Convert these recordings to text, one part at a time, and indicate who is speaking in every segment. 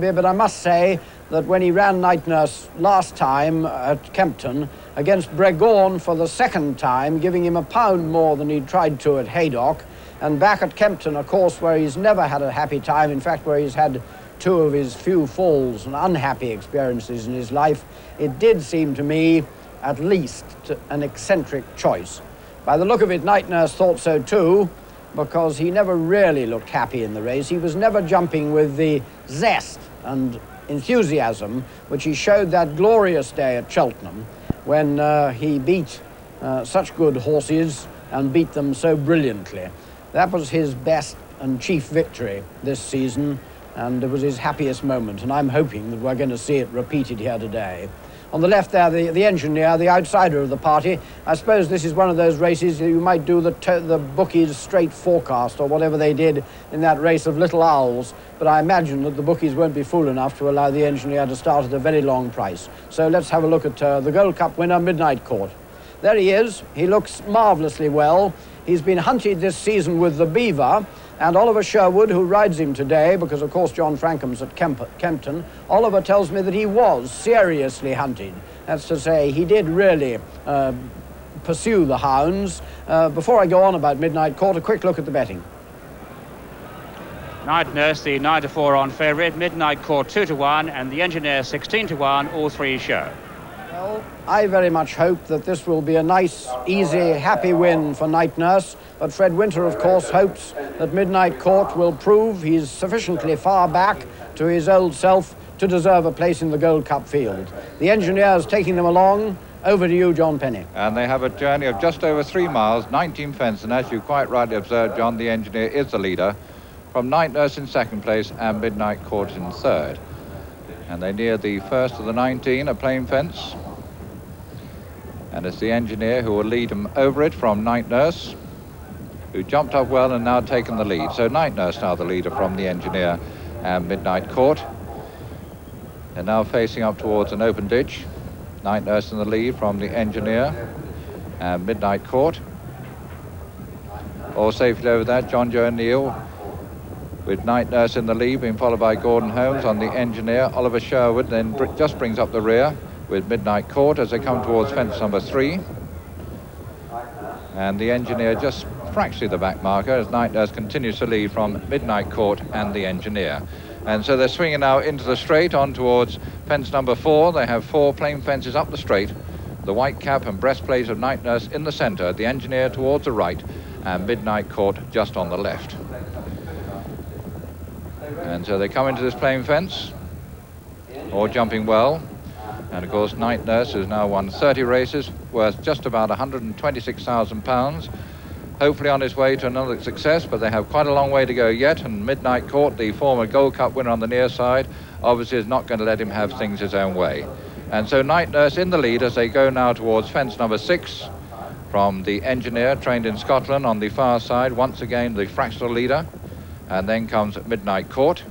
Speaker 1: to but I must say that when he ran night nurse last time at Kempton against Bregawn for the second time, giving him a pound more than he'd tried to at Haydock, and back at Kempton, a course where he's never had a happy time, in fact, where he's had two of his few falls and unhappy experiences in his life, it did seem to me at least an eccentric choice. By the look of it, Night Nurse thought so too, because he never really looked happy in the race. He was never jumping with the zest and enthusiasm which he showed that glorious day at Cheltenham when uh, he beat uh, such good horses and beat them so brilliantly. That was his best and chief victory this season, and it was his happiest moment, and I'm hoping that we're going to see it repeated here today. On the left there, the, the engineer, the outsider of the party. I suppose this is one of those races you might do the, the bookies straight forecast or whatever they did in that race of Little Owls, but I imagine that the bookies won't be fool enough to allow the engineer to start at a very long price. So let's have a look at uh, the Gold Cup winner, Midnight Court. There he is. He looks marvellously well. He's been hunted this season with the Belvoir, and Oliver Sherwood, who rides him today, because of course John Francome's at Kemp Kempton, Oliver tells me that he was seriously hunted. That's to say, he did really uh, pursue the hounds. Uh, before I go on about Midnight Court, a quick look at the betting.
Speaker 2: Night Nurse, the 9 to 4 on favourite, Midnight Court 2 to 1, and the Engineer 16 to 1, all three show.
Speaker 1: I very much hope that this will be a nice, easy, happy win for Night Nurse. But Fred Winter, of course, hopes that Midnight Court will prove he's sufficiently far back to his old self to deserve a place in the Gold Cup field. The engineers taking them along. Over to you, John Penney.
Speaker 3: And they have a journey of just over three miles, 19 fence, and as you quite rightly observed, John, the engineer is the leader, from Night Nurse in second place and Midnight Court in third. And they near the first of the 19, a plain fence. And it's the engineer who will lead him over it from Night Nurse, who jumped up well and now taken the lead. So Night Nurse now the leader from the engineer and Midnight Court. They're now facing up towards an open ditch. Night Nurse in the lead from the engineer and Midnight Court. All safely over that, Jonjo O'Neill with Night Nurse in the lead, being followed by Gordon Holmes on the engineer. Oliver Sherwood then just brings up the rear with Midnight Court as they come towards fence number three. And the engineer just fractionally the back marker as Night Nurse continues to lead from Midnight Court and the engineer. And so they're swinging now into the straight on towards fence number four. They have four plain fences up the straight. The white cap and breastplate of Night Nurse in the centre, the engineer towards the right, and Midnight Court just on the left. And so they come into this plain fence, all jumping well. And of course, Night Nurse has now won 30 races, worth just about £126,000. Hopefully on his way to another success, but they have quite a long way to go yet. And Midnight Court, the former Gold Cup winner on the near side, obviously is not going to let him have things his own way. And so Night Nurse in the lead as they go now towards fence number six from the engineer trained in Scotland on the far side, once again the fractional leader. And then comes Midnight Court.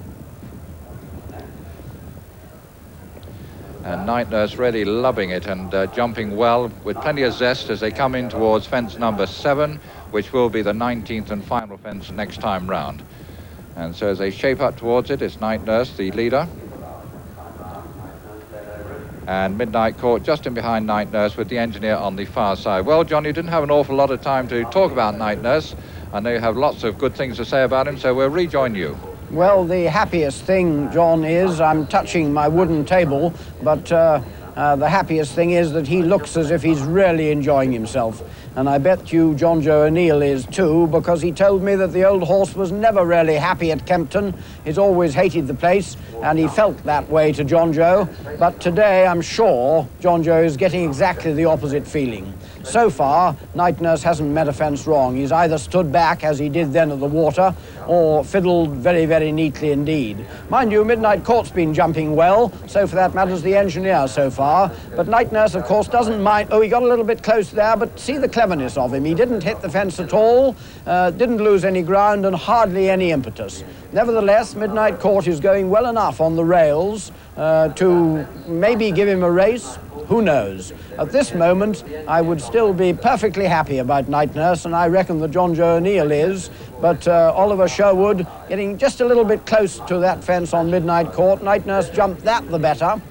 Speaker 3: And Night Nurse really loving it and uh, jumping well with plenty of zest as they come in towards fence number seven, which will be the 19th and final fence next time round. And so as they shape up towards it, it's Night Nurse, the leader. And Midnight Court just in behind Night Nurse with the engineer on the far side. Well, John, you didn't have an awful lot of time to talk about Night Nurse. I know you have lots of good things to say about him, so we'll rejoin you.
Speaker 1: Well, the happiest thing, John, is I'm touching my wooden table, but uh, uh, the happiest thing is that he looks as if he's really enjoying himself. And I bet you Jonjo O'Neill is too, because he told me that the old horse was never really happy at Kempton. He's always hated the place, and he felt that way to Jonjo. But today, I'm sure Jonjo is getting exactly the opposite feeling. So far, Night Nurse hasn't met a fence wrong. He's either stood back, as he did then at the water, or fiddled very, very neatly indeed. Mind you, Midnight Court's been jumping well, so for that matters the engineer so far. But Night Nurse, of course, doesn't mind. Oh, he got a little bit close there, but see the cleverness of him. He didn't hit the fence at all, uh, didn't lose any ground, and hardly any impetus. Nevertheless, Midnight Court is going well enough on the rails uh, to maybe give him a race. Who knows? At this moment, I would still be perfectly happy about Night Nurse, and I reckon that Jonjo O'Neill is. But uh, Oliver Sherwood getting just a little bit close to that fence on Midnight Court. Night Nurse jumped that the better.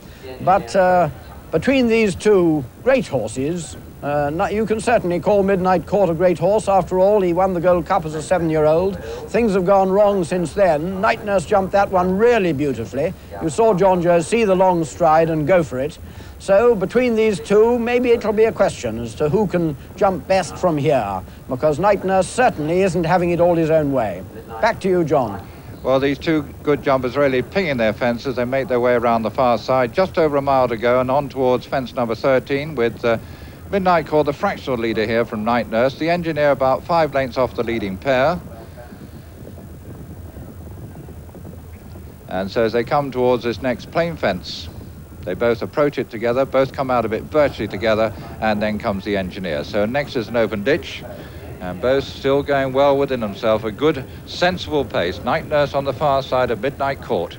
Speaker 1: But uh, between these two great horses, uh, you can certainly call Midnight Court a great horse. After all, he won the Gold Cup as a seven-year-old. Things have gone wrong since then. Night Nurse jumped that one really beautifully. You saw Jonjo see the long stride and go for it. So between these two, maybe it'll be a question as to who can jump best from here, because Night Nurse certainly isn't having it all his own way. Back to you, John.
Speaker 3: Well, these two good jumpers really pinging their fences. As they make their way around the far side, just over a mile to go, and on towards fence number 13 with uh, Midnight Court, the fractional leader here from Night Nurse. The engineer about five lengths off the leading pair. And so as they come towards this next plain fence, they both approach it together, both come out of it virtually together, and then comes the engineer. So next is an open ditch, and both still going well within themselves, a good, sensible pace. Night Nurse on the far side of Midnight Court.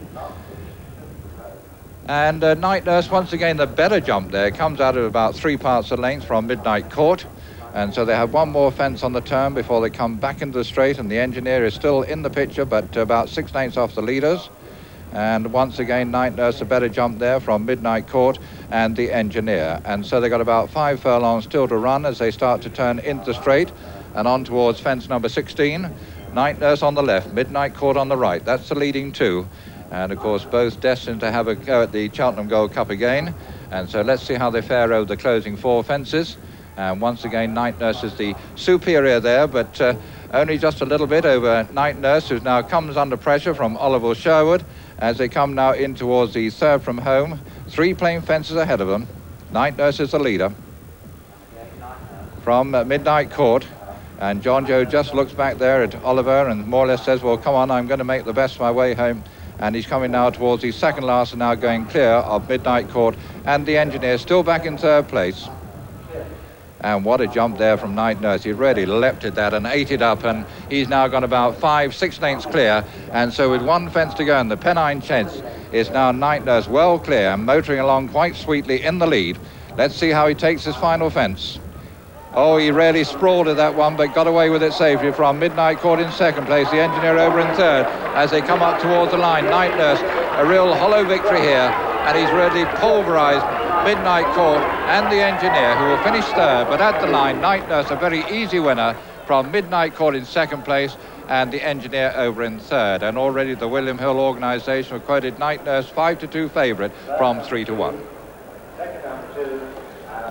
Speaker 3: And uh, Night Nurse, once again, the better jump there, comes out of about three parts of length from Midnight Court. And so they have one more fence on the turn before they come back into the straight, and the engineer is still in the picture, but about six lengths off the leaders. And once again, Night Nurse, a better jump there from Midnight Court and the engineer. And so they've got about five furlongs still to run as they start to turn into the straight and on towards fence number 16. Night Nurse on the left, Midnight Court on the right. That's the leading two and of course both destined to have a go at the Cheltenham Gold Cup again. And so let's see how they fare over the closing four fences. And once again, Night Nurse is the superior there, but uh, only just a little bit over Night Nurse, who now comes under pressure from Oliver Sherwood as they come now in towards the third from home. Three plain fences ahead of them. Night Nurse is the leader from uh, Midnight Court. And Jonjo just looks back there at Oliver and more or less says, well, come on, I'm going to make the best of my way home and he's coming now towards the second last and now going clear of Midnight Court and the engineer still back in third place. And what a jump there from Night Nurse. He really leapt at that and ate it up. And he's now gone about five, six lengths clear. And so with one fence to go and the Pennine Chase is now Night Nurse well clear and motoring along quite sweetly in the lead. Let's see how he takes his final fence. Oh, he really sprawled at that one, but got away with it safely from Midnight Court in second place, the engineer over in third as they come up towards the line. Night Nurse, a real hollow victory here, and he's really pulverized Midnight Court and the engineer, who will finish third, but at the line, Night Nurse, a very easy winner from Midnight Court in second place, and the engineer over in third. And already the William Hill organisation have quoted Night Nurse 5 to 2 favourite from 3 to 1.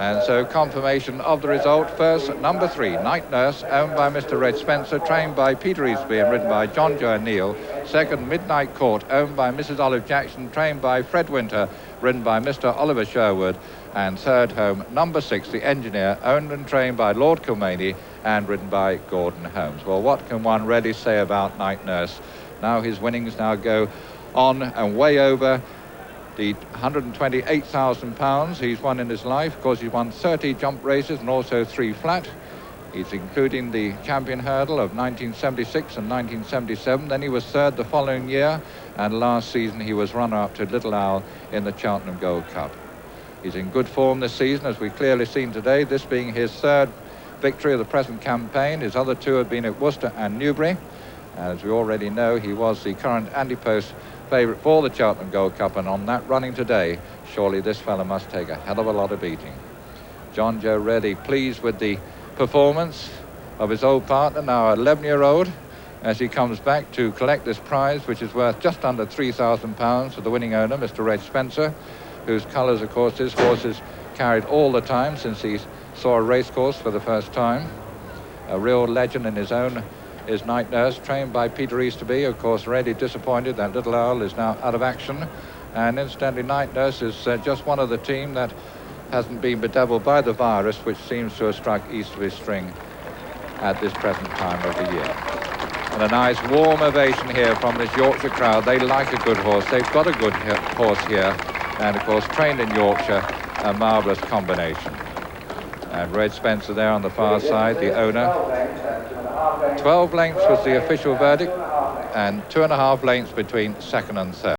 Speaker 3: And so confirmation of the result. First, number three, Night Nurse, owned by Mr. Reg Spencer, trained by Peter Easterby and ridden by Jonjo O'Neill. Second, Midnight Court, owned by Mrs. Olive Jackson, trained by Fred Winter, ridden by Mr. Oliver Sherwood. And third home, number six, the engineer, owned and trained by Lord Kilmany and ridden by Gordon Holmes. Well, what can one really say about Night Nurse? Now his winnings now go on and way over the £128,000 he's won in his life. Of course, he's won 30 jump races and also three flat. He's including the champion hurdle of 1976 and 1977. Then he was third the following year, and last season he was runner-up to Little Owl in the Cheltenham Gold Cup. He's in good form this season, as we've clearly seen today, this being his third victory of the present campaign. His other two have been at Worcester and Newbury. As we already know, he was the current ante-post favourite for the Cheltenham Gold Cup, and on that running today, surely this fella must take a hell of a lot of beating. Jonjo Reddy pleased with the performance of his old partner, now 11-year-old, as he comes back to collect this prize, which is worth just under £3,000 for the winning owner, Mr. Reg Spencer, whose colours, of course, his horse has carried all the time since he saw a racecourse for the first time. A real legend in his own is night nurse, trained by Peter Easterby. Of course, really disappointed that Little Owl is now out of action. And incidentally, night nurse is uh, just one of the team that hasn't been bedeviled by the virus, which seems to have struck Easterby's string at this present time of the year. And a nice warm ovation here from this Yorkshire crowd. They like a good horse. They've got a good horse here. And of course, trained in Yorkshire, a marvellous combination. And Reg Spencer there on the far side, the owner. 12 lengths was the official verdict, and two and a half lengths between second and third.